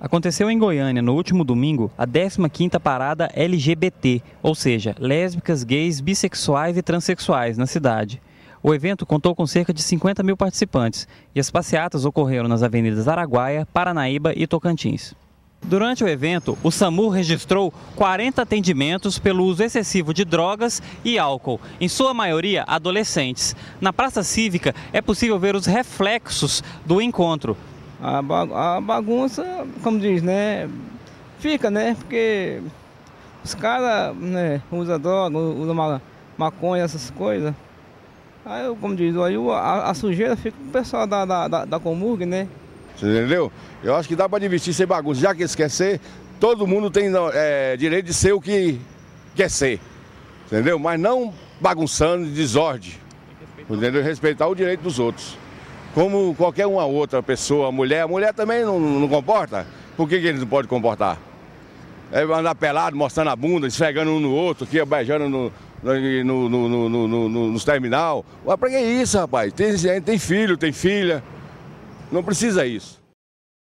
Aconteceu em Goiânia, no último domingo, a 15ª parada LGBT, ou seja, lésbicas, gays, bissexuais e transexuais na cidade. O evento contou com cerca de 50 mil participantes e as passeatas ocorreram nas avenidas Araguaia, Paranaíba e Tocantins. Durante o evento, o SAMU registrou 40 atendimentos pelo uso excessivo de drogas e álcool, em sua maioria adolescentes. Na Praça Cívica é possível ver os reflexos do encontro. A, bagunça, como diz, né? Fica, né? Porque os caras né, usam droga, usam maconha, essas coisas. Aí, como diz, aí a, a sujeira fica com o pessoal da, da, da, da Comurg, né? Você entendeu? Eu acho que dá para dividir sem bagunça. Já que eles querem ser, todo mundo tem é, direito de ser o que quer ser. Entendeu? Mas não bagunçando, desordem. Entendeu? Respeitar o direito dos outros como qualquer uma outra pessoa, mulher. A mulher também não, não comporta. Por que, que eles não podem comportar? É andar pelado, mostrando a bunda, esfregando um no outro, aqui beijando no, no, no, no, no, nos terminal. Mas pra que isso, rapaz? Tem, tem filho, tem filha. Não precisa isso.